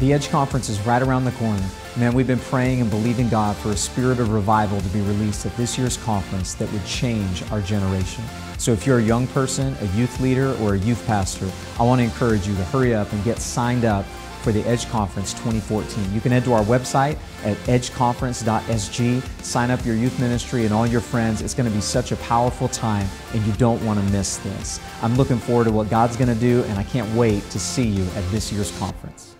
The Edge Conference is right around the corner. Man, we've been praying and believing God for a spirit of revival to be released at this year's conference that would change our generation. So if you're a young person, a youth leader, or a youth pastor, I want to encourage you to hurry up and get signed up for the Edge Conference 2014. You can head to our website at edgeconference.sg, sign up your youth ministry and all your friends. It's going to be such a powerful time, and you don't want to miss this. I'm looking forward to what God's going to do, and I can't wait to see you at this year's conference.